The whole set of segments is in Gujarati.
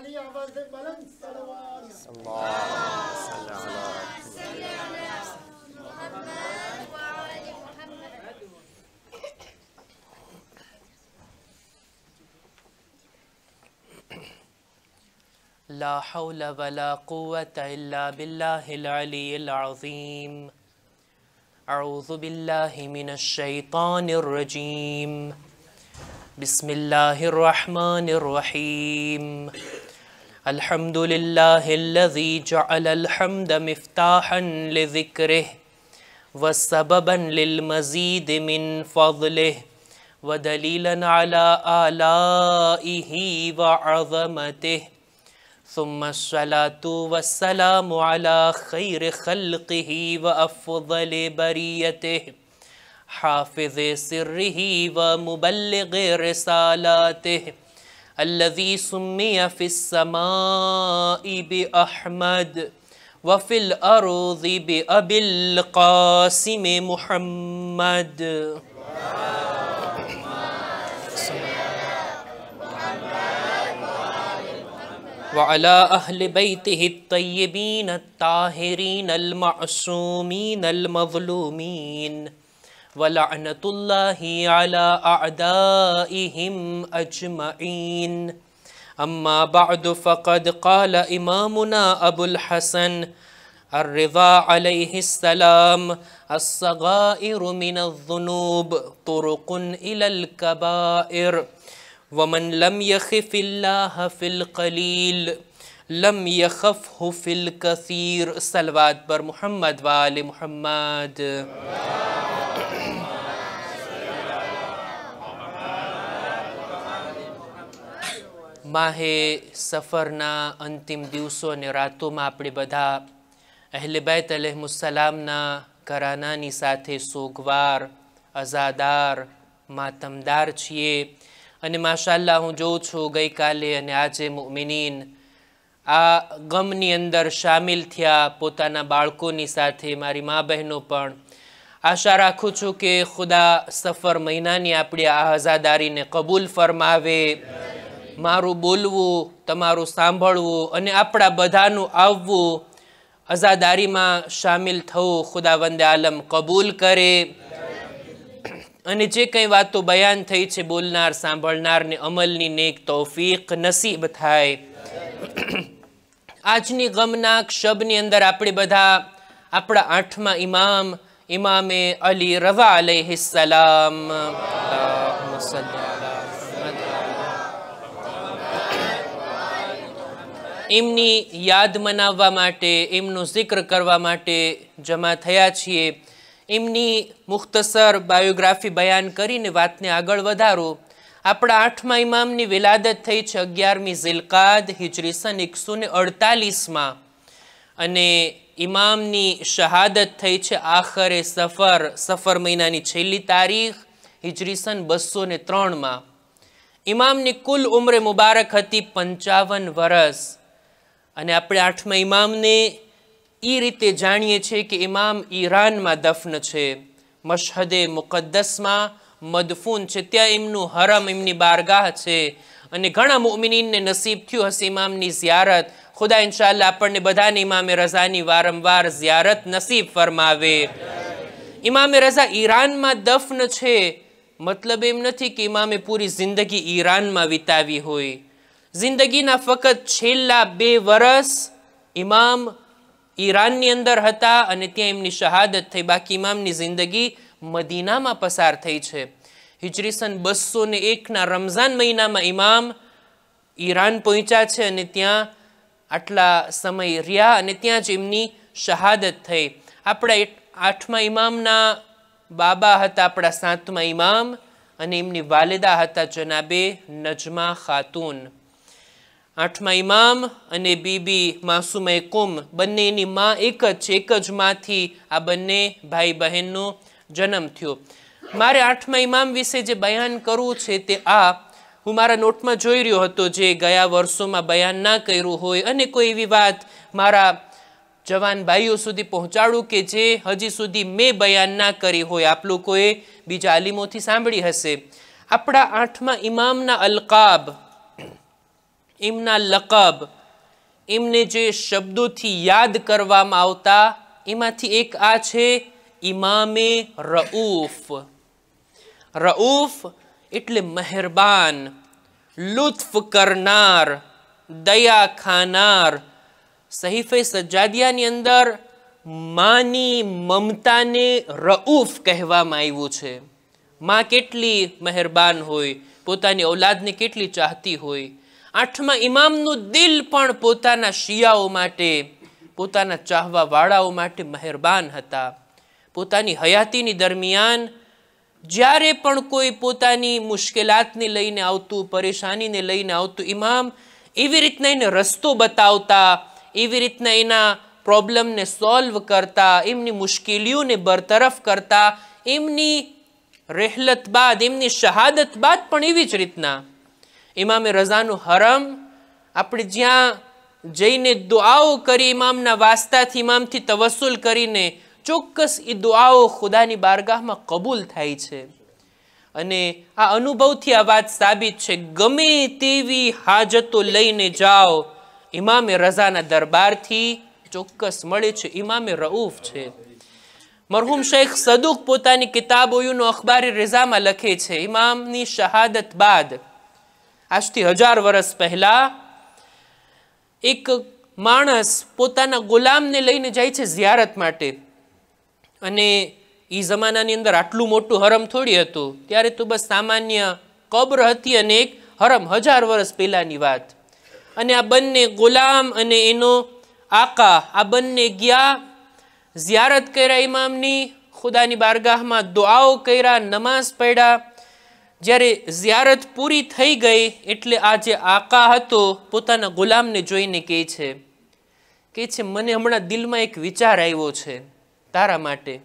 علي عباس الله صل على محمد وعلى محمد لا حول ولا قوة إلا بالله العلي العظيم. أعوذ بالله من الشيطان الرجيم. بسم الله الرحمن الرحيم. الحمد لله الذي جعل الحمد مفتاحا لذكره وسببا للمزيد من فضله ودليلا على آلائه وعظمته ثم الصلاة والسلام على خير خلقه وأفضل بريته حافظ سره ومبلغ رسالاته الذي سمي في السماء بأحمد وفي الأرض بأبي القاسم محمد. وعلى أهل بيته الطيبين الطاهرين المعصومين المظلومين. ولعنة الله على أعدائهم أجمعين. أما بعد فقد قال إمامنا أبو الحسن الرضا عليه السلام الصغائر من الذنوب طرق إلى الكبائر. ومن لم يخف الله في القليل लम यखफ हुफिल कसीर सलवात पर मोहम्मद वाल मोहम्मद માહે સફરના અંતિમ દિવસો અને રાતોમાં આપણે બધા અહેલબૈત અલહમુસલામના ઘરાનાની સાથે સોગવાર અઝાદાર માતમદાર છીએ અને માશાલ્લાહ હું જોઉં છું ગઈકાલે અને આજે મુમિનીન આ ગમની અંદર સામેલ થયા પોતાના બાળકોની સાથે મારી મા બહેનો પણ. આશા રાખું છું કે ખુદા સફર મહિનાની આપણી આ આઝાદારીને કબૂલ ફરમાવે. મારું બોલવું, તમારું સાંભળવું અને આપણા બધાનું આવવું અઝાદારીમાં સામેલ થવું ખુદા વંદે આલમ કબૂલ કરે. અને જે કંઈ વાતો બયાન થઈ છે બોલનાર, સાંભળનારને અમલની નેક તોફીક નસીબ થાય. આજની ગમનાક શબની અંદર આપણે બધા આપણા આઠમા ઇમામ ઇમામે અલી રવા અલૈહિ સલામ. એમની યાદ મનાવવા માટે, એમનું જિક્ર કરવા માટે જમા થયા છીએ. એમની મુખ્તસર બાયોગ્રાફી બયાન કરીને વાતને આગળ વધારો. આપણા આઠમા ઇમામની વિલાદત થઈ છે અગિયારમી ઝિલકાદ, હિજરી સન એકસો ને અડતાલીસમાં. અને ઇમામની શહાદત થઈ છે આખરે સફર સફર મહિનાની છેલ્લી તારીખ, હિજરી સન બસો ને ત્રણમાં. ઇમામની કુલ ઉંમરે મુબારક હતી પંચાવન વર્ષ અને આપણે આઠમા ઇમામને એ રીતે જાણીએ છીએ કે ઇમામ ઈરાનમાં દફન છે. મશહદે મુકદ્દસમાં મદફૂન છે, ત્યાં એમનું હરમ, એમની બારગાહ છે. અને ઘણા મુમિનીનને નસીબ થયું હશે ઇમામની ઝિયારત. ખુદા ઇન્શાલ્લાહ આપણને બધાને ઇમામે રઝાની વારંવાર ઝિયારત નસીબ ફરમાવે. ઇમામે રઝા ઈરાનમાં દફન છે. મતલબ એમ નથી કે ઇમામે પૂરી જિંદગી ઈરાનમાં વિતાવી હોય. જિંદગીના ફક્ત છેલ્લા બે વર્ષ ઇમામ ઈરાનની અંદર હતા અને ત્યાં એમની શહાદત થઈ. બાકી ઇમામની જિંદગી મદીનામાં પસાર થઈ છે. હિજરી સન બસો ને એકના રમઝાન મહિનામાં ઇમામ ઈરાન પહોંચ્યા છે અને ત્યાં આટલા સમય રહ્યા અને ત્યાં જ એમની શહાદત થઈ. આપણા આઠમા ઇમામના બાબા હતા, આપણા સાતમા ઇમામ અને એમની વાલિદા હતા જનાબે નજમા ખાતુન. આઠમા ઇમામ અને બીબી માસુમે કુમ બંનેની માં એક જ એક જ માંથી આ બંને ભાઈ બહેનનો જન્મ થયો. મારે આઠમા ઇમામ વિશે જે બયાન કરવું છે તે આ. હું મારા નોટમાં જોઈ રહ્યો હતો જે ગયા વર્ષોમાં બયાન ના કર્યું હોય અને કોઈ એવી વાત મારા જવાન ભાઈઓ સુધી પહોંચાડું કે જે હજી સુધી મેં બયાન ના કરી હોય. આપ લોકોએ બીજા આલિમોથી સાંભળી હશે. આપણા આઠમા ઇમામના અલકાબ, એમના લકબ, એમને જે શબ્દોથી યાદ કરવામાં આવતા, એમાંથી એક આ છે ઇમામે રઉફ. રઉફ એટલે મહેરબાન, લુત્ફ કરનાર, દયા ખાનાર. સહીફે સજ્જાદિયાની અંદર માની મમતાને રઉફ કહેવામાં આવ્યું છે. માં કેટલી મહેરબાન હોય, પોતાની ઔલાદને કેટલી ચાહતી હોય. આઠમા ઇમામનું દિલ પણ પોતાના શિયાઓ માટે, પોતાના ચાહવા વાળાઓ માટે મહેરબાન હતા. પોતાની હયાતીની દરમિયાન જ્યારે પણ કોઈ પોતાની મુશ્કેલાતને લઈને આવતું, પરેશાનીને લઈને આવતું ઇમામ એવી રીતના એને રસ્તો બતાવતા, એવી રીતના એના પ્રોબ્લેમને સોલ્વ કરતા, એમની મુશ્કેલીઓને બરતરફ કરતા, એમની રહેલત બાદ, એમની શહાદત બાદ પણ એવી જ રીતના ઇમામે રઝાનું હરમ, આપણે જ્યાં જઈને દુઆઓ કરી ઇમામના વાસ્તાથી ઇમામથી તવસુલ કરીને ચોક્કસ એ દુઆઓ ખુદાની બારગાહમાં કબૂલ થાય છે. અને આ અનુભવથી આ વાત સાબિત છે, ગમે તેવી હાજતો લઈને જાઓ ઇમામે રઝાના દરબારથી ચોક્કસ મળે છે ઇમામે રઉફ છે. મરહુમ શેખ સદુક પોતાની કિતાબોયુનો અખબારી રેઝામાં લખે છે ઇમામની શહાદત બાદ. આજથી હજાર વર્ષ પહેલા એક માણસ પોતાના ગુલામને લઈને જાય છે ઝિયારત માટે. અને એ જમાનાની અંદર આટલું મોટું હરમ થોડી હતું, ત્યારે તો બસ સામાન્ય કબ્ર હતી અને એક હરમ હજાર વર્ષ પહેલાંની વાત. અને આ બંને ગુલામ અને એનો આકા, આ બંને ગયા ઝિયારત કર્યા ઇમામની ખુદાની બારગાહમાં, દુઆઓ કર્યા, નમાઝ પડ્યા. જ્યારે ઝિયારત પૂરી થઈ ગઈ, એટલે આ જે આકા હતો, પોતાના ગુલામને જોઈને કહે છે કે છે, મને હમણાં દિલમાં એક વિચાર આવ્યો છે. તારા માટે.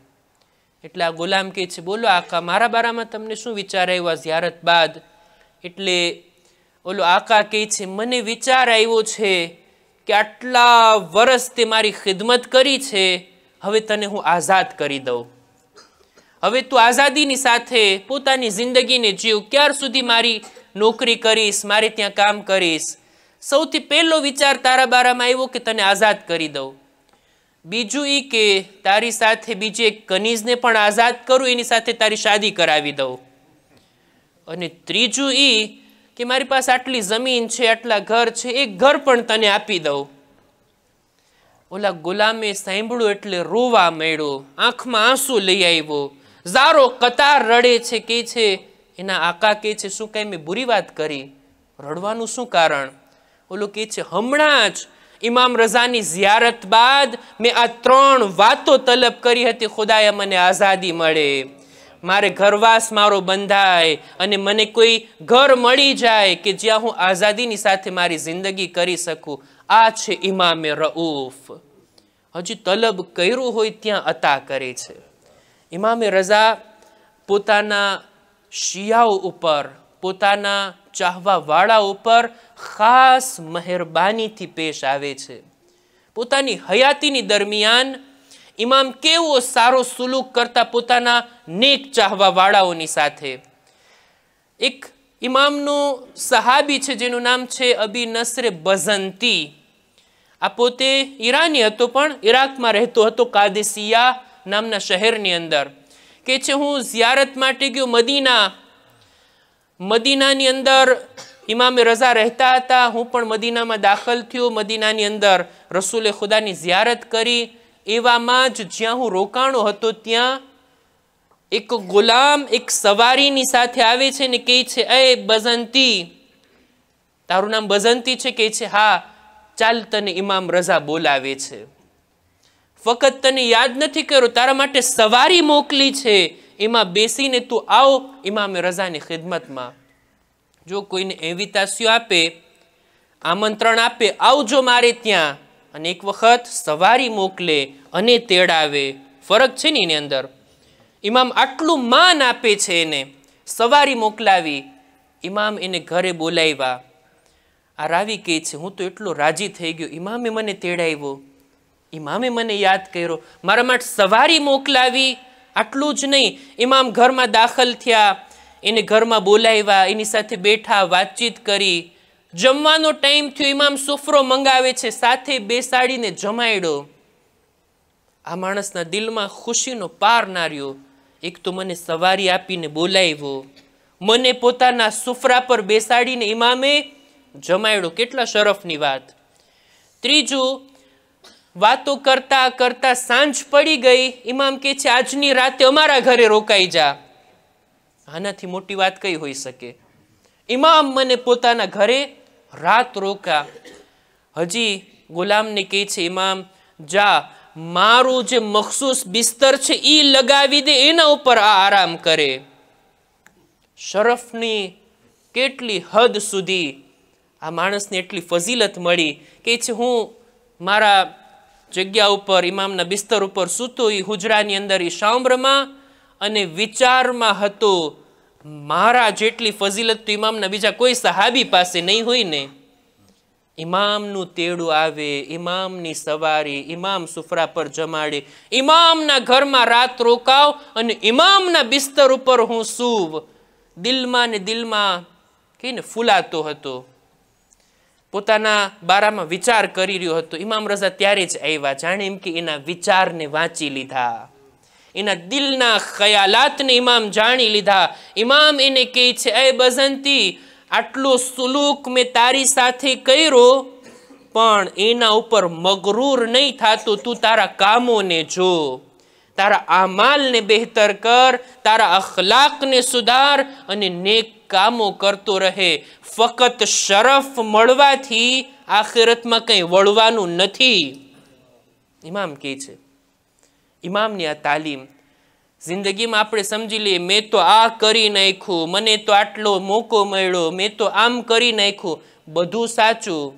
એટલે આ ગુલામ કહે છે, બોલો આકા, મારા બારામાં તમને શું વિચાર આવ્યો ઝિયારત બાદ? એટલે ઓલો આકા કહે છે, મને વિચાર આવ્યો છે કે આટલા વર્ષ તે મારી ખિદમત કરી છે, હવે તને હું આઝાદ કરી દઉં. હવે તું આઝાદીની સાથે પોતાની જિંદગીને જીવ, ક્યાર સુધી મારી નોકરી કરીશ, મારે ત્યાં કામ કરીશ? સૌથી પહેલો વિચાર તારા બારામાં આવ્યો કે તને આઝાદ કરી દઉં? બીજું એ કે તારી સાથે બીજી એક કનીઝને પણ આઝાદ કરું, એની સાથે તારી શાદી કરાવી દઉં. અને ત્રીજું એ કે મારી પાસે આટલી જમીન છે, આટલા ઘર છે, એક ઘર પણ તને આપી દઉં. ઓલા ગુલામે સાંભળ્યું એટલે રોવા માંડ્યો આંખમાં આંસુ લઈ આવ્યો. ઝારો કતાર રડે છે, કે છે, એના આકા કે છે, શું કઈ મેં બુરી વાત કરી? રડવાનું શું કારણ? ઓલું કે છે, હમણાં જ ઇમામ રઝાની ઝિયારત બાદ મેં આ ત્રણ વાતો તલબ કરી હતી, ખુદાએ મને આઝાદી મળે. મારે ઘરવાસ મારો બંધાય અને મને કોઈ ઘર મળી જાય કે જ્યાં હું આઝાદીની સાથે મારી જિંદગી કરી શકું. આ છે ઇમામે રઉફ. હજી તલબ કર્યું હોય ત્યાં અતા કરે છે. ઇમામે રઝા પોતાના શિયાઓ ઉપર, પોતાના ચાહવા વાળા ઉપર ખાસ મહેરબાનીથી પેશ આવે છે. પોતાની હયાતીની દરમિયાન ઇમામ કેવો સારો સુલુક કરતા પોતાના નેક ચાહવા વાળાઓની સાથે. એક ઇમામનો સહાબી છે જેનું નામ છે અબી નસરે બઝંતી. આ પોતે ઈરાની હતો પણ ઈરાકમાં રહેતો હતો કાદેસિયા નામના શહેરની અંદર. કે છે હું ઝિયારત માટે ગયો મદીના મદીનાની અંદર ઇમામે રઝા રહેતા હતા. હું પણ મદીનામાં દાખલ થયો. મદીનાની અંદર રસૂલે ખુદાની ઝિયારત કરી. એવામાં જ જ્યાં હું રોકાણો હતો ત્યાં એક ગુલામ, એક સવારીની સાથે આવે છે ને કહે છે, એ બઝંતી, તારું નામ બઝંતી છે? કહે છે, હા, ચાલ તને ઇમામ રઝા બોલાવે છે. ફક્ત તને યાદ નથી કર્યો, તારા માટે સવારી મોકલી છે. એમાં બેસીને તું આવો ઇમામે રઝાની ખિદમતમાં. જો કોઈને એવિતાસીઓ આપે, આમંત્રણ આપે, આવજો મારે ત્યાં. અને એક વખત સવારી મોકલે અને તેડાવે. ફરક છે ને એની અંદર? ઇમામ આટલું માન આપે છે એને. સવારી મોકલાવી. ઇમામ એને ઘરે બોલાવ્યા. આ રાવી કહે છે, હું તો એટલો રાજી થઈ ગયો. ઇમામે મને તેડાવ્યો. ઇમામે મને યાદ કર્યો. મારા માટે સવારી મોકલાવી. આટલું જ નહીં. ઇમામ ઘરમાં દાખલ થયા, એને ઘરમાં બોલાવ્યા, એની સાથે બેઠા, વાતચીત કરી. જમવાનો ટાઈમ થયો, ઇમામ સુફરો મંગાવે છે, સાથે બેસાડીને જમાડ્યો આ માણસના દિલમાં ખુશીનો પાર નાર્યો. એક તો મને સવારી આપીને બોલાવ્યો. મને પોતાના સુફરા પર બેસાડીને ઇમામે જમાડ્યો કેટલા શરફની વાત. ત્રીજું વાતો કરતા કરતા સાંજ પડી ગઈ. ઇમામ કે છે, આજની રાતે અમારા ઘરે રોકાઈ જા. આનાથી મોટી વાત કઈ હોઈ શકે? ઇમામ મને પોતાના ઘરે રાત રોકા. હજી ગુલામને કહે છે ઇમામ જા, મારું જે મખસૂસ બિસ્તર છે એ લગાવી દે, એના ઉપર આ આરામ કરે. શરફની કેટલી હદ સુધી આ માણસને એટલી ફઝીલત મળી કે છે, હું મારા જગ્યા ઉપર ઇમામના બિસ્તર ઉપર સૂતો એ હુજરાની અંદર એ સાંભળમાં અને વિચારમાં હતો, મારા જેટલી ફઝીલત તો ઇમામના બીજા કોઈ સહાબી પાસે નહીં હોય ને. ઇમામનું તેડું આવે ઇમામની સવારી ઇમામ સુફરા પર જમાડે ઇમામના ઘરમાં રાત રોકાવ અને ઇમામના બિસ્તર ઉપર હું સૂવ. દિલમાં ને દિલમાં કહીને ફૂલાતો હતો. પોતાના બારામાં વિચાર કરી રહ્યો હતો. ઇમામ રઝા ત્યારે જ આવ્યા. જાણે એમ કે એના વિચારને વાંચી લીધા. એના દિલના ખયાલાતને ઇમામ જાણી લીધા. ઇમામ એને કહે છે, એ બસંતી, આટલો સુલુક મેં તારી સાથે કર્યો, પણ એના ઉપર મગરૂર નહીં થતું. તું તારા કામોને જો. તારા આમાલને બહેતર કર, તારા અખલાકને સુધાર અને નેક કામો કરતો રહે. ફક્ત શરફ મળવાથી આખિરતમાં કંઈ વળવાનું નથી. ઇમામ કહે છે ઇમામની આ તાલીમ જિંદગીમાં આપણે સમજી લઈએ, મેં તો આ કરી નાખ્યું, મને તો આટલો મોકો મળ્યો, મેં તો આમ કરી નાખ્યું. બધું સાચું.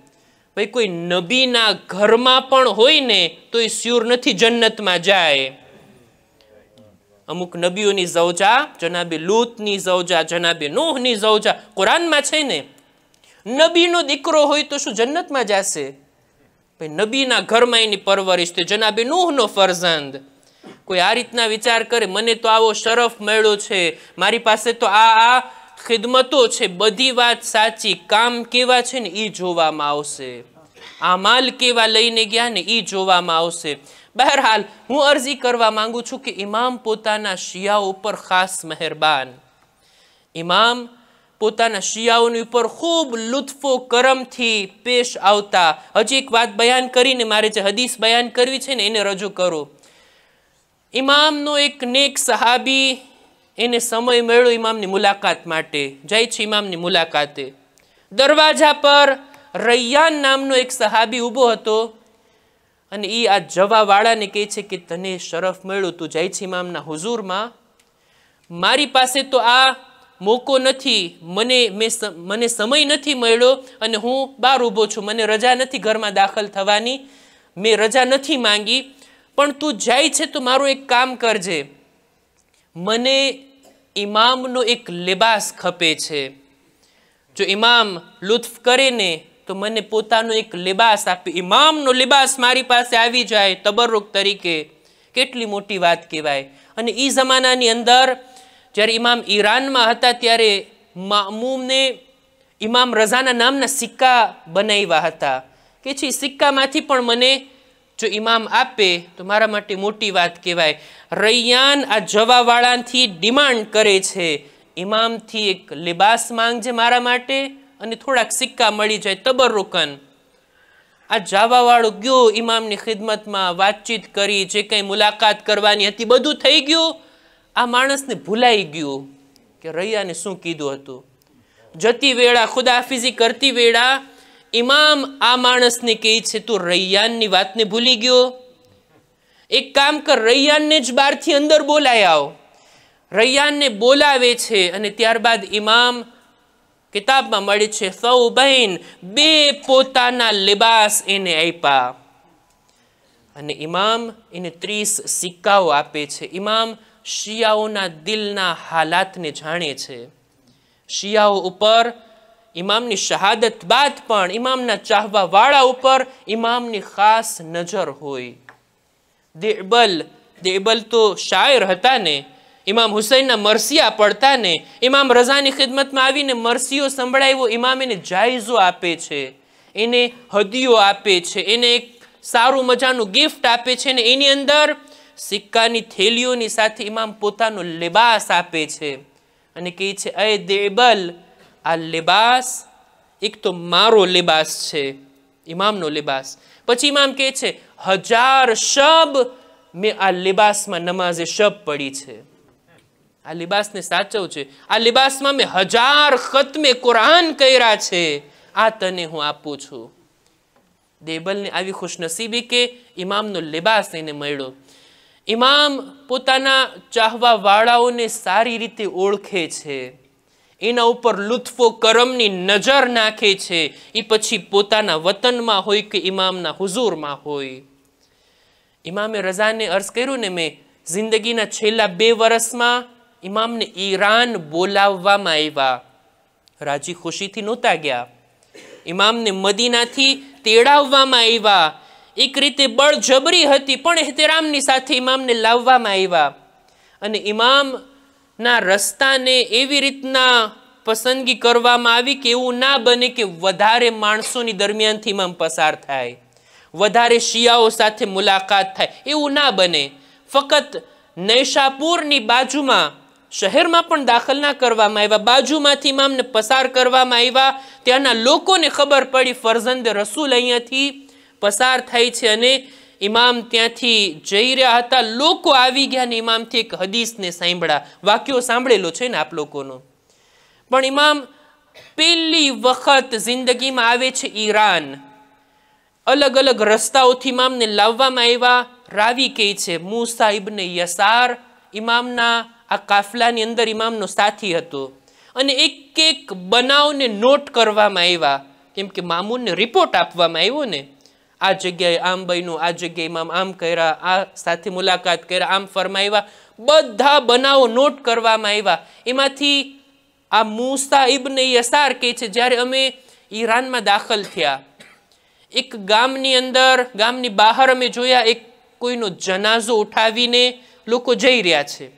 ભાઈ, કોઈ નબીના ઘરમાં પણ હોય ને, તો એ સ્યુર નથી જન્નતમાં જાય. અમુક નબીઓની ઝૌજા, જનાબે લૂતની ઝૌજા, જનાબે નૂહની ઝૌજા. કુરાનમાં છે ને, નબીનો દીકરો હોય તો શું જન્નતમાં જશે? ભાઈ, નબીના ઘરમાં એની પરવરિશ તે જનાબે નૂહનો ફરજંદ કોઈ આ રીતના વિચાર કરે, મને તો આવો શરફ મળ્યો છે. મારી પાસે તો આ આ ખિદમતો છે. બધી વાત સાચી. કામ કેવા છે ને એ જોવામાં આવશે. આ માલ કેવા લઈને ગયા ને એ જોવામાં આવશે. બહરહાલ, હું અરજી કરવા માંગુ છું કે ઇમામ પોતાના શિયાઓ ઉપર ખાસ મહેરબાન. ઇમામ પોતાના શિયાઓની ઉપર ખૂબ લુત્ફો, કરમથી પેશ આવતા. હજી એક વાત બયાન કરીને મારે જે હદીસ બયાન કરવી છે ને, એને રજૂ કરો. ઇમામનો એક નેક સહાબી એને સમય મળ્યો ઇમામની મુલાકાત માટે. જાય છે ઇમામની મુલાકાતે. દરવાજા પર રૈયાન નામનો એક સહાબી ઊભો હતો. અને એ આ જવાવાળાને કહે છે કે તને શરફ મળ્યો, તું જાય છે મામના હુઝુરમાં. મારી પાસે તો આ મોકો નથી, મને મેં મને સમય નથી મળ્યો અને હું બહાર ઊભો છું, મને રજા નથી ઘરમાં દાખલ થવાની, મેં રજા નથી માંગી, પણ તું જાય છે તો મારું એક કામ કરજે. મને ઇમામનો એક લિબાસ ખપે છે. જો ઇમામ લુત્ફ કરે ને તો મને પોતાનો એક લિબાસ આપે. ઇમામનો લિબાસ મારી પાસે આવી જાય તબરુક તરીકે. કેટલી મોટી વાત કહેવાય. અને એ જમાનાની અંદર જ્યારે ઇમામ ઈરાનમાં હતા ત્યારે મામૂમને ઇમામ રઝાના નામના સિક્કા બનાવ્યા હતા. કે છે સિક્કામાંથી પણ મને જો ઇમામ આપે, તો મારા માટે મોટી વાત કહેવાય. રૈયાન આ જવાવાળાથી ડિમાન્ડ કરે છે. ઇમામથી એક લિબાસ માંગજે મારા માટે અને થોડાક સિક્કા મળી જાય તબરુકન આ જાવાવાળો ગયો ઇમામની ખિદમતમાં વાતચીત કરી, જે કંઈ મુલાકાત કરવાની હતી, બધું થઈ ગયું. આ માણસને ભૂલાઈ ગયું કે રૈયાને શું કીધું હતું. જતી વેળા ખુદાફીઝી કરતી વેળા ઇમામ આ માણસને કહે છે, તું રૈયાનની વાતને ભૂલી ગયો? એક કામ કર, રૈયાનને જ બહારથી અંદર બોલાય આવ. રૈયાનને બોલાવે છે અને ત્યારબાદ ઇમામ કિતાબમાં મળી છે સૌ બહેન બે પોતાના લિબાસ એને આપ્યા. અને ઇમામ એને ત્રીસ સિક્કાઓ આપે છે. ઇમામ શિયાઓના દિલના હાલાતને જાણે છે. શિયાઓ ઉપર ઇમામની શહાદત બાદ પણ ઇમામના ચાહવા વાળા ઉપર ઇમામની ખાસ નજર હોય. દેબલ દેબલ તો શાયર હતા ને ઇમામ હુસૈનના મરસિયા પડતા ને ઇમામ રઝાની ખિદમતમાં આવીને મરસીઓ સંભળાવ્યો, ઇમામ એને જાયઝો આપે છે, એને હદીઓ આપે છે, એને એક સારું મજાનું ગિફ્ટ આપે છે ને એની અંદર સિક્કાની થેલીઓની સાથે ઇમામ પોતાનો લેબાસ આપે છે અને કહે છે, અય દેબલ, આ લેબાસ એક તો મારો લેબાસ છે, ઇમામનો લેબાસ. પછી ઇમામ કહે છે, હજાર શબ મેં આ લેબાસમાં નમાઝે શબ પડી છે. આ લિબાસને સાચવ છે. આ લિબાસમાં મેં હજાર ખતમે કુરાન કર્યા છે. આ તને હું આપું છું. દેબલને આવી ખુશનસીબી કે ઇમામનો લિબાસ એને મળ્યો. ઇમામ પોતાના ચાહવા વાળાઓને સારી રીતે ઓળખે છે. એના ઉપર લુત્ફો કરમની નજર નાખે છે. એ પછી પોતાના વતનમાં હોય કે ઇમામના હુઝુરમાં હોય. ઇમામે રઝાને અર્ઝ કર્યું ને મેં, જિંદગીના છેલ્લા બે વર્ષમાં ઇમામને ઈરાન બોલાવવામાં આવ્યા. રાજી ખુશીથી નહોતા ગયા. ઇમામને મદીનાથી તેડાવવામાં આવ્યા. એક રીતે બળજબરી હતી, પણ એહતરામની સાથે ઇમામને લાવવામાં આવ્યા. અને ઇમામના રસ્તાને એવી રીતના પસંદગી કરવામાં આવી કે એવું ના બને કે વધારે માણસોની દરમિયાનથી ઇમામ પસાર થાય. વધારે શિયાઓ સાથે મુલાકાત થાય. એવું ના બને. ફક્ત નૈશાપુરની બાજુમાં શહેરમાં પણ દાખલ ના કરવામાં આવ્યા. બાજુમાંથી ઇમામને પસાર કરવામાં આવ્યા. ત્યાંના લોકોને ખબર પડી ફરજંદ રસૂલ અહીંયાથી પસાર થાય છે અને ઇમામ ત્યાંથી જઈ રહ્યા હતા. લોકો આવી ગયા ને ઇમામથી એક હદીસને સાંભળ્યા. વાક્યો સાંભળેલો છે ને આપ લોકોનો. પણ ઇમામ પહેલી વખત જિંદગીમાં આવે છે ઈરાન. અલગ અલગ રસ્તાઓથી ઇમામને લાવવામાં આવ્યા. રાવી કહે છે, મૂસા ઇબને યસાર ઇમામના આ કાફલાની અંદર ઇમામનો સાથી હતો. અને એક એક બનાવને નોટ કરવામાં આવ્યા. કેમ કે મામૂનને રિપોર્ટ આપવામાં આવ્યો ને. આ જગ્યાએ આમ બન્યું, આ જગ્યાએ ઇમામ આમ કર્યા, આ સાથે મુલાકાત કર્યા, આમ ફરમાવ્યા. બધા બનાવો નોટ કરવામાં આવ્યા. એમાંથી આ મૂસા ઇબને યસાર કહે છે, જ્યારે અમે ઈરાનમાં દાખલ થયા. એક ગામની અંદર, ગામની બહાર અમે જોયા, એક કોઈનો જનાઝો ઉઠાવીને લોકો જઈ રહ્યા છે.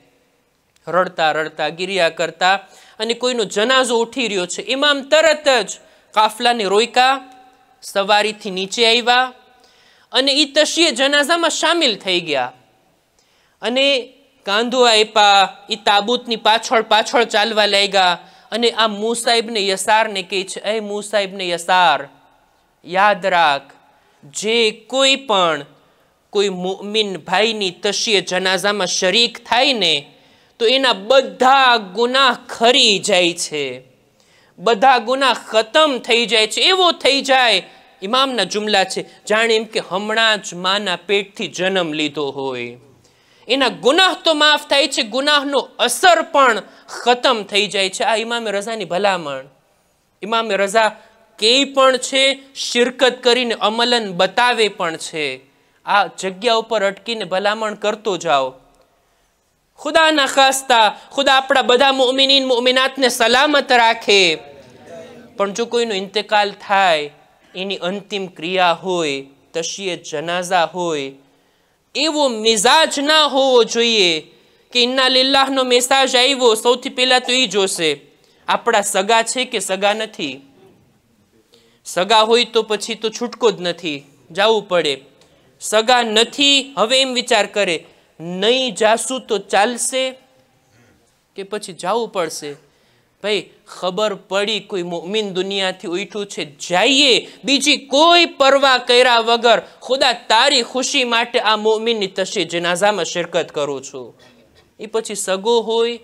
રડતા રડતા, ગિરિયા કરતા અને કોઈનો જનાઝો ઉઠી રહ્યો છે. ઇમામ તરત જ કાફલાને રોયકા સવારીથી નીચે આવ્યા અને એ તશીએ જનાઝામાં સામેલ થઈ ગયા. અને કાંધો આપ્યા એ તાબૂતની પાછળ પાછળ ચાલવા લાગ્યા અને આ મુસાહિબને યસારને કહે છે, એ મુસાહિબને યસાર, યાદ રાખ, જે કોઈ પણ કોઈ મોમિન ભાઈની તશીએ જનાઝામાં શરીક થાય ને તો એના બધા ગુનાહ ખરી જાય છે. બધા ગુનાહ ખતમ થઈ જાય છે. એવો થઈ જાય ઇમામના જુમલા છે, જાણે એમ કે હમણાં જ માના પેટથી જન્મ લીધો હોય. એના ગુનાહ તો માફ થાય છે, ગુનાહનો અસર પણ ખતમ થઈ જાય છે. આ ઇમામે રઝાની ભલામણ. ઇમામે રઝા કે પણ છે, શિરકત કરીને અમલન બતાવે પણ છે. આ જગ્યા ઉપર અટકીને ભલામણ કરતો જાઓ. ખુદાના ખાસ્તા ખુદા આપણા બધા મોમિનીન મોમિનાતને સલામત રાખે. પણ જો કોઈનો ઇંતકાલ થાય, એની અંતિમ ક્રિયા હોય તશીએ જનાઝા હોય, એવો મિજાજ ના હોવો જોઈએ કે ઇન્ના લિલ્લાહનો મેસાજ આવ્યો, સૌથી પહેલાં તો એ જોશે, આપણા સગા છે કે સગા નથી? સગા હોય તો પછી તો છૂટકો જ નથી, જવું પડે. સગા નથી, હવે એમ વિચાર કરે નહીં જાશું તો ચાલશે? કે પછી જવું પડશે? ભાઈ, ખબર પડી કોઈ મોમિન દુનિયાથી ઉઠ્યું છે, જઈએ. બીજી કોઈ પરવા કર્યા વગર ખુદા તારી ખુશી માટે આ મોમિનની તશી જનાઝામાં શિરકત કરું છું. એ પછી સગો હોય,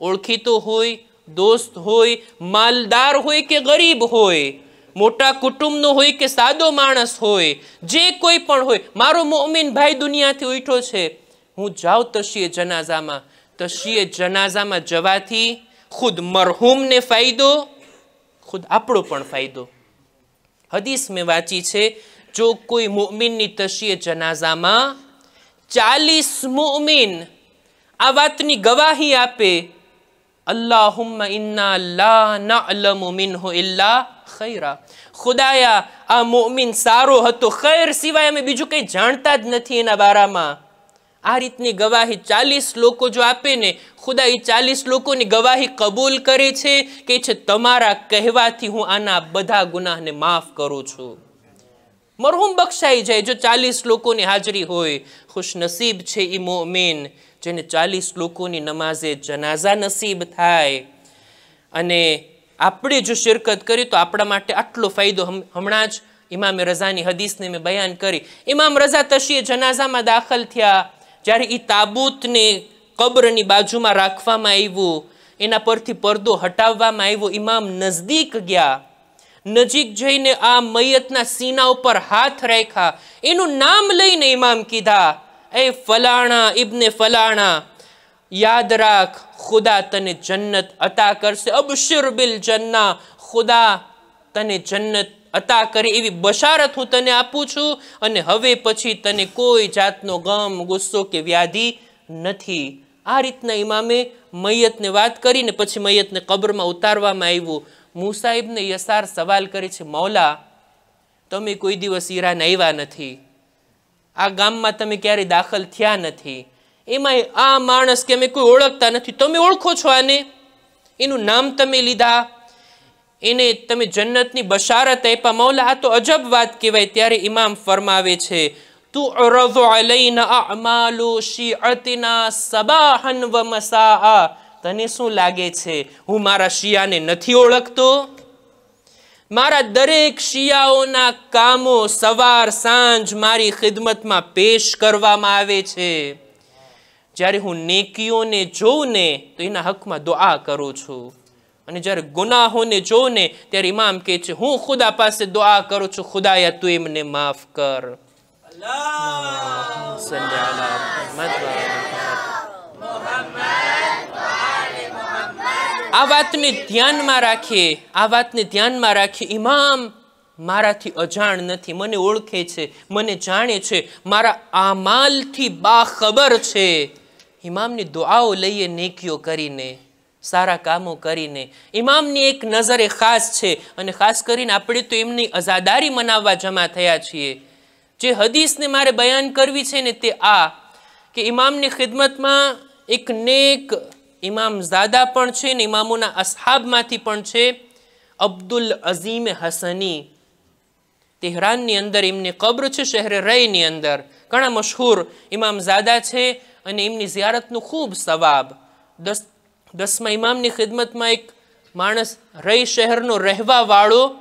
ઓળખીતો હોય, દોસ્ત હોય, માલદાર હોય કે ગરીબ હોય, મોટા કુટુંબનો હોય કે સાદો માણસ હોય, જે કોઈ પણ હોય, મારો મોમિન ભાઈ દુનિયાથી ઉઠ્યો છે. હું જાઉં તશીએ જનાઝામાં. તશીએ જનાઝામાં જવાથી ખુદ મરહૂમને ફાયદો, ખુદ આપણો પણ ફાયદો. હદીસ મેં વાંચી છે, જો કોઈ મુમિનની તશીએ જનાઝામાં ચાલીસ મુમિન આ વાતની ગવાહી આપે, અલ્લાહુમ્મા ઇન્ના લા નઅલમુ મિનહુ ઇલ્લા ખૈરા. ખુદાયા, આ મોમિન સારો હતો, ખૈર સિવાય અમે બીજું કંઈ જાણતા જ નથી એના બારામાં. આ રીતની ગવાહી ચાલીસ લોકો જો આપે ને ખુદા એ ચાલીસ લોકોની ગવાહી કબૂલ કરે છે કે છે, તમારા કહેવાથી હું આના બધા ગુનાહને માફ કરું છું. મરહુમ બક્ષાઈ જાય જો ચાલીસ લોકોની હાજરી હોય. ખુશનસીબ છે એ મોમેન જેને ચાલીસ લોકોની નમાઝે જનાઝા નસીબ થાય. અને આપણે જો શિરકત કરી તો આપણા માટે આટલો ફાયદો હમ- હમણાં જ ઇમામે રઝાની હદીસને મેં બયાન કરી. ઇમામ રઝા તશીએ જનાઝામાં દાખલ થયા. જ્યારે એ તાબૂતને કબ્રની બાજુમાં રાખવામાં આવ્યું, એના પરથી પડદો હટાવવામાં આવ્યો ઇમામ નજદીક ગયા. નજીક જઈને આ મૈયતના સીના ઉપર હાથ રાખ્યા. એનું નામ લઈને ઇમામ કીધા, એ ફલાણા ઇબને ફલાણા, યાદ રાખ, ખુદા તને જન્નત અતા કરશે. અબશિર બિલ જન્ના, ખુદા તને જન્નત અતા કરે એવી બશારત હું તને આપું છું અને હવે પછી તને કોઈ જાતનો ગમ, ગુસ્સો કે વ્યાધિ નથી. આ રીતના ઇમામે મૈયતને વાત કરીને પછી મૈયતને કબરમાં ઉતારવામાં આવ્યું. મુસાહિબને યસાર સવાલ કરે છે, મૌલા, તમે કોઈ દિવસ ઈરાન આવ્યા નથી. આ ગામમાં તમે ક્યારેય દાખલ થયા નથી. એમાંય આ માણસ કે અમે કોઈ ઓળખતા નથી. તમે ઓળખો છો આને? એનું નામ તમે લીધા. એને તમે જન્નતની બશારત આપ્યા. મૌલા, આ તો અજબ વાત કહેવાય, ત્યારે ઇમામ ફરમાવે છે تعرض علينا اعمال شيعتنا صباحا ومساء તને શું લાગે છે? હું મારા શિયાને નથી ઓળખતો? મારા દરેક શિયાઓના કામો સવાર સાંજ મારી ખિદમતમાં પેશ કરવામાં આવે છે. જ્યારે હું નેકીઓને જોઉં ને, તો એના હકમાં દો આ કરું છું. અને જ્યારે ગુનાહોને જો ને ત્યારે ઇમામ કહે છે હું ખુદા પાસે દુઆ કરું છું ખુદાયા તું એમને માફ કર. આ વાતને ધ્યાનમાં રાખીએ આ વાતને ધ્યાનમાં રાખીએ ઇમામ મારાથી અજાણ નથી. મને ઓળખે છે મને જાણે છે મારા આમાલથી બાખબર છે. ઇમામની દુઆઓ લઈએ નેકીઓ કરીને. સારા કામો કરીને. ઇમામની એક નજરે ખાસ છે અને ખાસ કરીને આપણે તો એમની અઝાદારી મનાવવા જમા થયા છીએ. જે હદીસને મારે બયાન કરવી છે ને તે આ, કે ઇમામની ખિદમતમાં એક નેક ઇમામ ઝાદા પણ છે ને ઇમામોના અસહાબમાંથી પણ છે, અબ્દુલ અઝીમ હસની. તેહરાનની અંદર એમની કબ્ર છે, શહેરે રયની અંદર. ઘણા મશહૂર ઇમામ ઝાદા છે અને એમની ઝિયારતનું ખૂબ સવાબ. દસ દસમા ઇમામની ખિદમતમાં એક માણસ રઈ શહેરનો રહેવાવાળો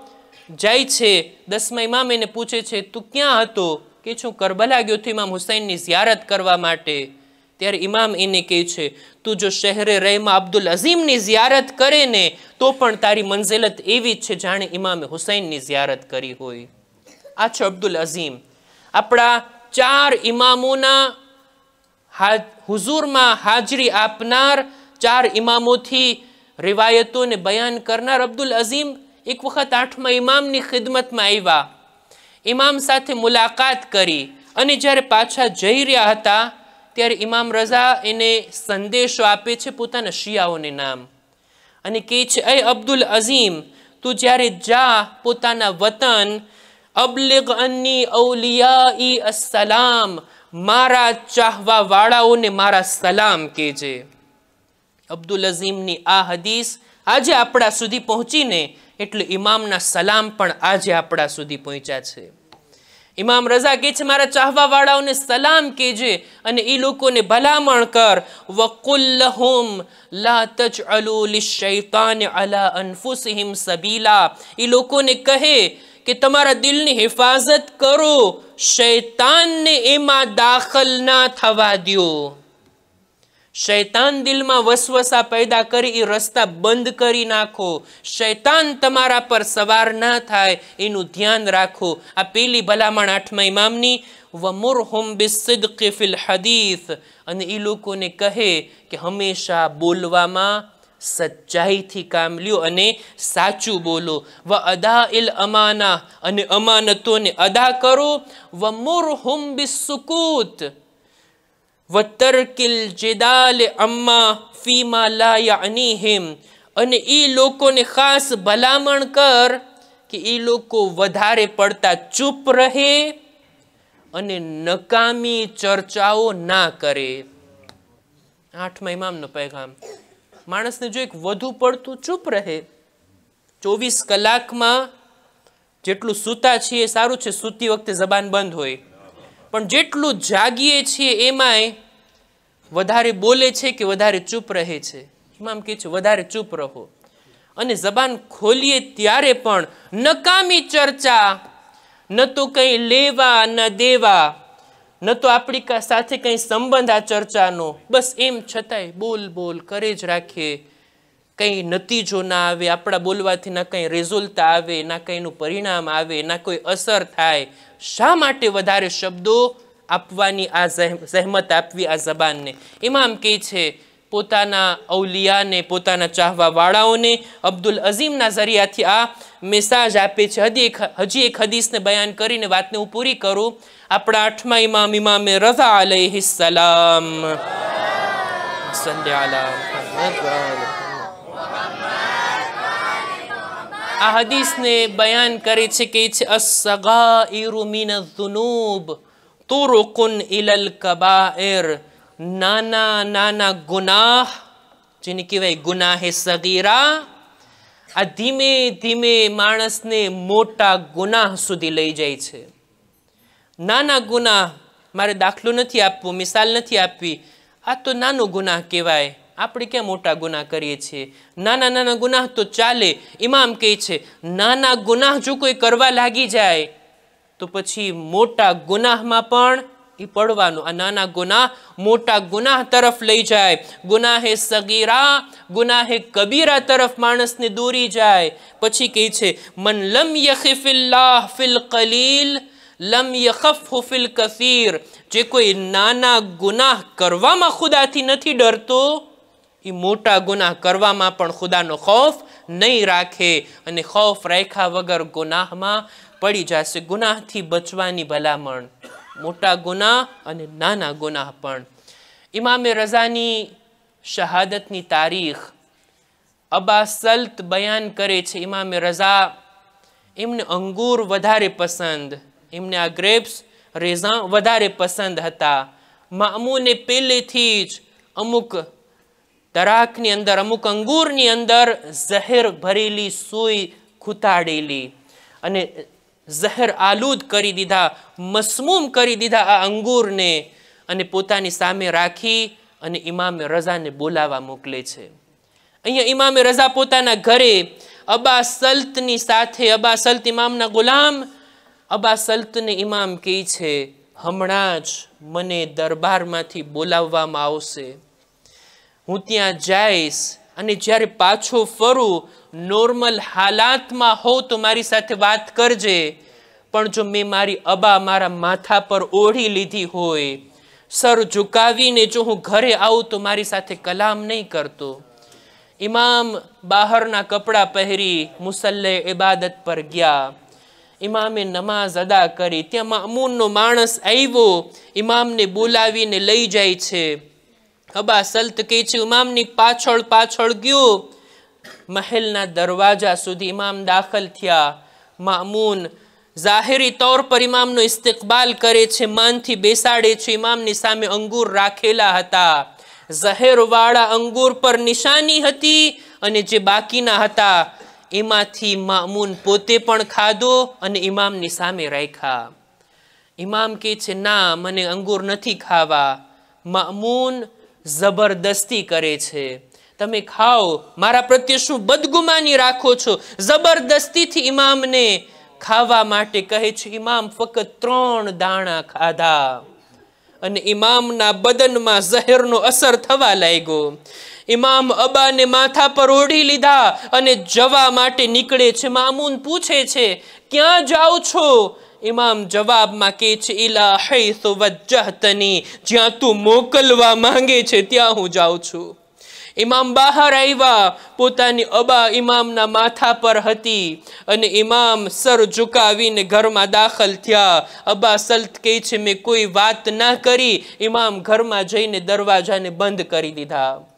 જાય છે. દસમા ઇમામ એને પૂછે છે, તું ક્યાં હતો? કે છું, કરબલા ગયો હતો ઇમામ હુસૈનની ઝિયારત કરવા માટે. ત્યારે ઇમામ એને કહે છે, તું જો શહેરે રહેમાં અબ્દુલ અઝીમની ઝિયારત કરે ને, તો પણ તારી મંઝિલત એવી જ છે જાણે ઇમામે હુસૈનની ઝિયારત કરી હોય. આ છે અબ્દુલ અઝીમ. આપણા ચાર ઇમામોના હુઝુરમાં હાજરી આપનાર ચાર ઇમામોથી રિવાયતોને બયાન કરનાર અબ્દુલ અઝીમ એક વખત આઠમા ઇમામની ખિદમતમાં આવ્યા. ઇમામ સાથે મુલાકાત કરી અને જ્યારે પાછા જઈ રહ્યા હતા, ત્યારે ઇમામ રઝા એને સંદેશો આપે છે પોતાના શિયાઓને નામ. અને કહે છે એ અબ્દુલ અઝીમ, તું જ્યારે જા પોતાના વતન, અબલિગ અન્ની ઔલિયાઈ અસલામ મારા ચાહવા વાળાઓને મારા સલામ કહેજે. અબ્દુલ અઝીમની આ હદીસ આજે આપણા સુધી પહોંચીને એટલે ઇમામના સલામ પણ આજે આપણા સુધી પહોંચ્યા છે. ઇમામ રઝા કે છે, મારા ચાહવાવાળાઓને સલામ કહેજે અને એ લોકોને ભલામણ કર. વકુલ્લહુમ લા તજઅલુ લિશૈતાન અલા અનફુસિહિમ સબીલા. એ લોકોને કહે કે, તમારા દિલની હિફાજત કરો. શૈતાનને એમાં દાખલ ના થવા દ્યો. શૈતાન દિલમાં વસવસા પેદા કરી એ રસ્તા બંધ કરી નાખો. શૈતાન તમારા પર સવાર ના થાય એનું ધ્યાન રાખો. આ પેલી ભલામણ આઠમા ઇમામની, વમુરહુમ બિસિદ્કી ફિલ હદીસ. અને એ લોકોને કહે કે હંમેશા બોલવામાં સચ્ચાઈથી કામ લ્યો અને સાચું બોલો. વ અદા ઇલ અમાના અને અમાનતોને અદા કરો. વ હોમ બિસુકૂત વતરકિલ જેદાલ અમ્મા ફીમા લા યાનીહિમ. અને એ લોકોને ખાસ ભલામણ કર કે એ લોકો વધારે પડતા ચૂપ રહે અને નકામી ચર્ચાઓ ના કરે. આઠમા ઇમામનો પૈગામ. માણસને જો એક વધુ પડતું ચૂપ રહે, ચોવીસ કલાકમાં જેટલું સૂતા છીએ, સારું છે, સૂતી વખતે જબાન બંધ હોય. પણ જેટલું જાગીએ છીએ એમાંય વધારે બોલે છે કે વધારે ચૂપ રહે છે? ઇમામ કહે છે, વધારે ચૂપ રહો. અને જબાન ખોલીએ ત્યારે પણ નકામી ચર્ચા, ન તો કંઈ લેવા, ન દેવા, ન તો આપણી સાથે કંઈ સંબંધ આ ચર્ચાનો. બસ એમ છતાંય બોલ બોલ, કરે જ રાખીએ કંઈ નતીજો ના આવે, આપણા બોલવાથી ના કંઈ રિઝલ્ટ આવે, ના કંઈનું પરિણામ આવે, ના કોઈ અસર થાય, શા માટે વધારે શબ્દો આપવાની આ સહેમત આપવી આ જબાનને? ઇમામ કહે છે, પોતાના અવલિયાને પોતાના ચાહવાવાળાઓને અબ્દુલ અઝીમના જરિયાથી આ મેસાજ આપે છે. હજી એક હજી એક હદીસને બયાન કરીને વાતને હું પૂરી કરું. આપણા આઠમા ઇમામ ઇમામે રઝા અલૈહિ સલામ. સલ્લી અલા મુહમ્મદ વ આલિ આ હદીસને બયાન કરે છે કે છે અસગાઈરુ મિન ધુનૂબ તુરુકુન ઇલલ કબાઈર નાના નાના ગુનાહ, જેને કહેવાય ગુનાહે સગીરા, આ ધીમે ધીમે માણસને મોટા ગુનાહ સુધી લઈ જાય છે. નાના ગુનાહ મારે દાખલો નથી આપવો, મિસાલ નથી આપવી. આ તો નાનો ગુનાહ કહેવાય. આપણે ક્યાં મોટા ગુનાહ કરીએ છીએ? નાના નાના ગુનાહ તો ચાલે. ઇમામ કહે છે, નાના ગુનાહ જો કોઈ કરવા લાગી જાય, તો પછી મોટા ગુનાહમાં પણ એ પડવાનું. આ નાના ગુનાહ મોટા ગુનાહ તરફ લઈ જાય. ગુનાહે સગીરા, ગુનાહે કબીરા તરફ માણસને દોરી જાય. પછી કહે છે, મન લમ યખિફિલ્લાહ ફિલ કલીલ, લમ યખફહુ ફિલ કસીર. જે કોઈ નાના ગુનાહ કરવામાં ખુદાથી નથી ડરતો એ મોટા ગુનાહ કરવામાં પણ ખુદાનો ખૌફ નહીં રાખે અને ખૌફ રાખ્યા વગર ગુનાહમાં પડી જશે. ગુનાહથી બચવાની ભલામણ, મોટા ગુનાહ અને નાના ગુનાહ પણ. ઇમામે રઝાની શહાદતની તારીખ અબા સલ્ત બયાન કરે છે. ઇમામે રઝા એમને અંગૂર વધારે પસંદ, એમને આ ગ્રેપ્સ રેઝા વધારે પસંદ હતા. મામૂને પહેલેથી જ અમુક તરાકની અંદર, અમુક અંગૂરની અંદર ઝહેર ભરેલી સોય ખૂતાડેલી અને ઝહેર આલુદ કરી દીધા, મસમૂમ કરી દીધા આ અંગૂરને અને પોતાની સામે રાખી અને ઇમામે રઝાને બોલાવા મોકલે છે. અહીંયા ઇમામે રઝા પોતાના ઘરે અબા સલ્તની સાથે, અબા સલ્ત ઇમામના ગુલામ, અબા સલ્તને ઇમામ કહે છે, હમણાં જ મને દરબારમાંથી બોલાવવામાં આવશે. હું ત્યાં જઈશ અને જ્યારે પાછો ફરું નોર્મલ હાલાતમાં હોઉં તો મારી સાથે વાત કરજે. પણ જો મેં મારી અબા મારા માથા પર ઓઢી લીધી હોય, સર ઝુકાવીને જો હું ઘરે આવું તો મારી સાથે કલામ નહીં કરતો. ઇમામ બહારના કપડાં પહેરી મુસલ્લે ઇબાદત પર ગયા. ઇમામે નમાઝ અદા કરી. ત્યાં મામૂનનો માણસ આવ્યો. ઇમામને બોલાવીને લઈ જાય છે. અબા સલ્ત છે ઇમામની પાછળ પાછળ ગયું. મહેલના દરવાજા સુધી ઇમામ દાખલ થયા. મામૂન જાહેરી તૌર પર ઇમામનો ઇસ્તકબાલ કરે છે, માનથી બેસાડે છે ઇમામની સામે અંગૂર રાખેલા હતા. ઝહેરવાળા અંગૂર પર નિશાની હતી અને જે બાકીના હતા, એમાંથી મામૂન પોતે પણ ખાધો અને ઇમામની સામે રાખ્યા. ઇમામ કહે છે, ના, મને અંગૂર નથી ખાવા. મામૂન જબરદસ્તી કરે છે. તમે ખાઓ, મારા પ્રત્યે શું બદગુમાની રાખો છો? જબરદસ્તીથી ઇમામને ખાવા માટે કહે છે ઇમામ ફક્ત ત્રણ દાણા ખાધા. અને ઇમામના બદનમાં ઝહેરનો અસર થવા લાગ્યો. ઇમામ અબાને માથા પર ઓઢી લીધા અને જવા માટે નીકળે છે. મામૂન પૂછે છે, ક્યાં જાઓ છો? ઇમામ જવાબમાં કહે છે, ઇલા હૈસુ વજ્જહતની જ્યાં તું મોકલવા માંગે છે, ત્યાં હું જાઉં છું. ઇમામ બહાર આવ્યા, પોતાની અબા ઇમામના માથા પર હતી અને ઇમામ સર ઝુકાવીને ઘરમાં દાખલ થયા. અબા સલ્ત કહે છે, મેં કોઈ વાત ના કરી ઇમામ ઘરમાં જઈને દરવાજાને બંધ કરી દીધા.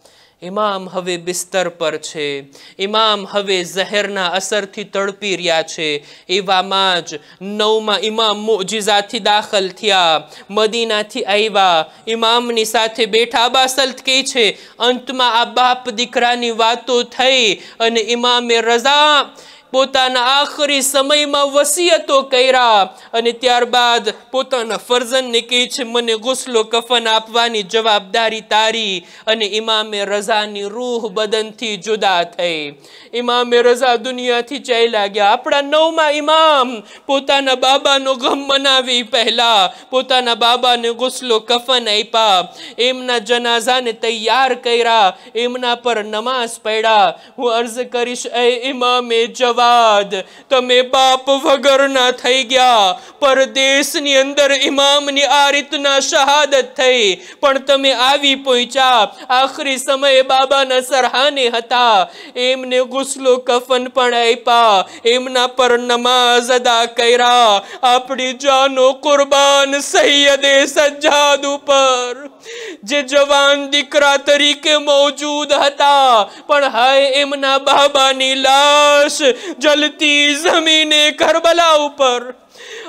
ઇમામ હવે બિસ્તર પર છે. ઇમામ હવે ઝહેરના અસરથી તડપી રહ્યા છે. એવામાં જ નવમાં ઇમામ મોજીઝાથી દાખલ થયા. મદીનાથી આવ્યા. ઇમામની સાથે બેઠા બાસલ્ત કહે છે, અંતમાં આ બાપ દીકરાની વાતો થઈ અને ઇમામે રઝા પોતાના આખરી સમયમાં વસિયતો કર્યા અને ત્યારબાદ પોતાના ફરજનને કહે છે, મને ગુસલો કફન આપવાની જવાબદારી તારી અને ઇમામે રઝાની રૂહ બદનથી જુદા થઈ. ઇમામે રઝા દુનિયાથી ચાલ્યા ગયા. આપણા નવમાં ઇમામ પોતાના બાબાનો ગમ મનાવી પહેલા પોતાના બાબાને ગુસલો કફન આપ્યા. એમના જનાઝાને તૈયાર કર્યા. એમના પર નમાઝ પડ્યા. હું અર્જ કરીશ, એ ઇમામે જવા બાદ તમે બાપ વગરના થઈ ગયા. પરદેશની અંદર ઇમામની આ રીતના શહાદત થઈ. પણ તમે આવી પહોંચ્યા. આખરી સમયે બાબાના સરહાને હતા. એમને ગુસલો કફન પણ આપ્યા. એમના પર નમાઝ અદા કર્યા. આપણી જાનો કુરબાન સૈયદે સજ્જાદ ઉપર. જે જવાન દીકરા તરીકે મોજૂદ હતા. પણ હાય એમના બાબાની લાશ જલતી જમીને કરબલા ઉપર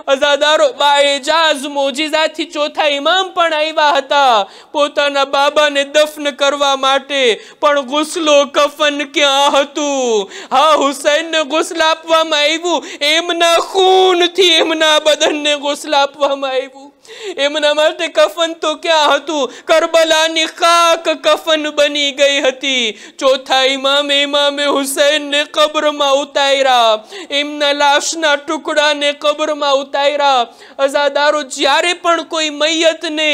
અઝાદારો બાએજાઝ મોજીઝાથી ચોથા ઇમામ પણ આવ્યા હતા. પોતાના બાબાને દફન કરવા માટે પણ ગુસલો કફન ક્યાં હતું? હા, હુસૈનને ગુસલ આપવામાં આવ્યું. એમના ખૂનથી એમના બદનને ગુસલ આપવામાં આવ્યું. એમના માટે કફન તો ક્યાં હતું? કરબલાની ખાક કફન બની ગઈ હતી. ચોથા ઇમામે ઇમામે હુસૈનને કબરમાં ઉતાર્યા. એમના લાશના ટુકડાને કબરમાં ઉતાર્યા. અઝાદારો જ્યારે પણ કોઈ મૈયતને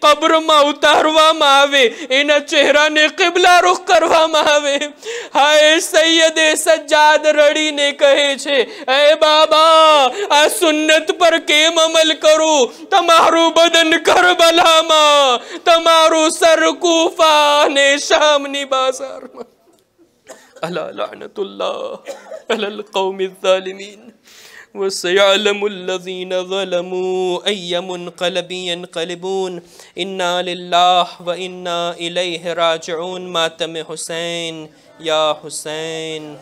કબ્રમાં ઉતારવામાં આવે, એના ચહેરાને કિબલા રૂખ કરવામાં આવે. હાય સૈયદે સજ્જાદ રડીને કહે છે, એ બાબા, આ સુન્નત પર કેમ અમલ કરું? તમારું બદન કરબલામાં, તમારું સર કુફા અને શામની બાજારમાં. અલા લાનતુલ્લાહ, અલલ કૌમિ ઝાલિમીન. وسيعلم الذين ظلموا أي منقلب ينقلبون. إنا لله وإنا إليه راجعون. ماتم حسين؟ يا حسين.